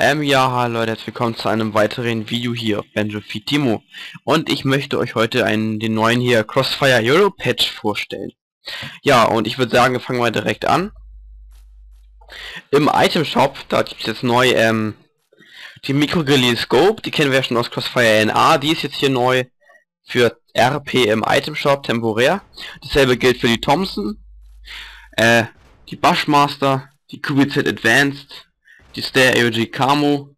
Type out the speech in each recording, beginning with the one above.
Ähm, ja, hallo Leute, willkommen zu einem weiteren Video hier auf Banjo Fitimo. Und ich möchte euch heute einen, den neuen hier Crossfire Euro Patch vorstellen. Ja, und ich würde sagen, fangen wir direkt an. Im Item Shop, da gibt es jetzt neu, ähm, die Microgrill Scope, die kennen wir ja schon aus Crossfire NA, die ist jetzt hier neu für RP im Item Shop temporär. Dasselbe gilt für die Thompson, äh, die Bushmaster, die QBZ Advanced, die Stair AOG Camo.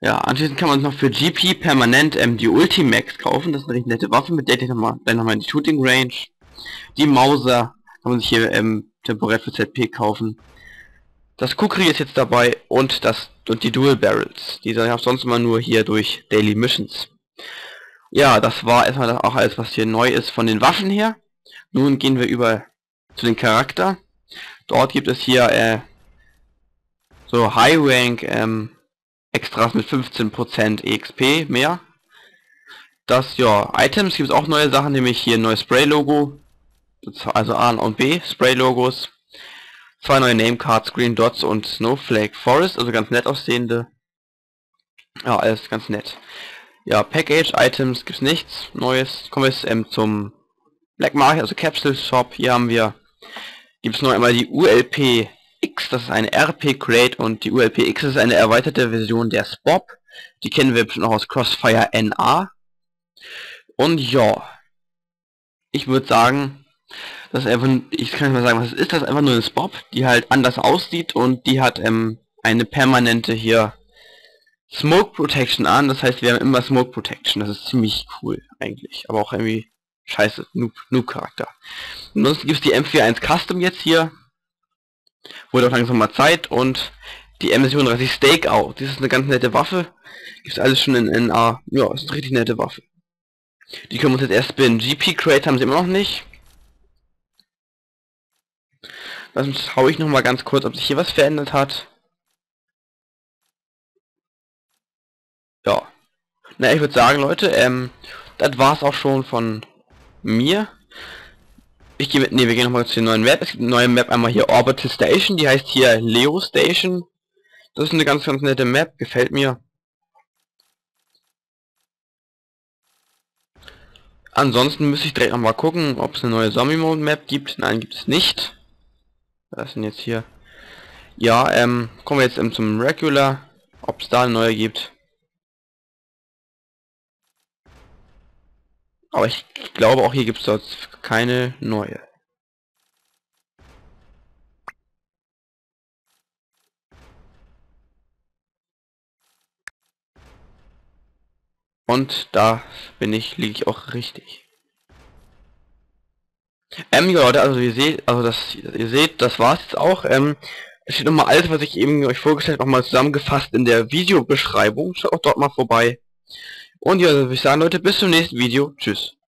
Ja, anschließend kann man noch für GP permanent ähm, die Ultimax kaufen. Das ist eine richtig nette Waffe, mit der ich nochmal dann nochmal in die Shooting Range. Die Mauser kann man sich hier ähm, temporär für ZP kaufen. Das Kukri ist jetzt dabei und das und die Dual Barrels. Die sind sonst immer nur hier durch Daily Missions. Ja, das war erstmal auch alles, was hier neu ist von den Waffen her. Nun gehen wir über zu den Charakter. Dort gibt es hier äh, so High Rank ähm, Extras mit 15% EXP mehr. Das, ja, Items gibt es auch neue Sachen, nämlich hier ein neues Spray-Logo, also A und B, Spray-Logos, zwei neue Namecards, Green Dots und Snowflake Forest, also ganz nett aussehende. Ja, alles ganz nett. Ja, Package-Items gibt's nichts Neues. Kommen wir ähm, zum Black Market, also Capsule Shop. Hier haben wir, gibt's noch einmal die ULP X, das ist eine RP Crate und die ULP X ist eine erweiterte Version der SPOP. Die kennen wir auch aus Crossfire NA. Und ja, ich würde sagen, das ist einfach, ich kann nicht mal sagen, was ist das, einfach nur eine SPOP, die halt anders aussieht und die hat ähm, eine permanente hier Smoke Protection an, das heißt wir haben immer Smoke Protection, das ist ziemlich cool eigentlich, aber auch irgendwie scheiße, Noob, Noob. Ansonsten gibt es die M41 Custom jetzt hier, Wurde auch langsam mal Zeit und die M37 Stakeout. Das ist eine ganz nette Waffe. Gibt alles schon in NA. Ja, ist eine richtig nette Waffe. Die können wir uns jetzt erst bin. GP Crate haben sie immer noch nicht. Uns schaue ich noch mal ganz kurz, ob sich hier was verändert hat. Ja. Na, ich würde sagen, Leute, ähm, das war's auch schon von mir. Ich gehe mit, nee, wir gehen nochmal zu den neuen Map. Es gibt eine neue Map einmal hier Orbital Station, die heißt hier Leo Station. Das ist eine ganz, ganz nette Map, gefällt mir. Ansonsten müsste ich direkt nochmal gucken, ob es eine neue Zombie Mode Map gibt. Nein, gibt es nicht. Was sind jetzt hier? Ja, ähm, kommen wir jetzt ähm, zum Regular, ob es da eine neue gibt. Aber ich glaube auch hier gibt es dort keine neue. Und da bin ich, liege ich auch richtig. Ähm, ja, Leute, also ihr seht, also das, ihr seht, das war's jetzt auch. Ähm, es steht nochmal alles, was ich eben euch vorgestellt habe, nochmal zusammengefasst in der Videobeschreibung. Schaut auch dort mal vorbei. Und ja, würde ich sagen, Leute, bis zum nächsten Video. Tschüss.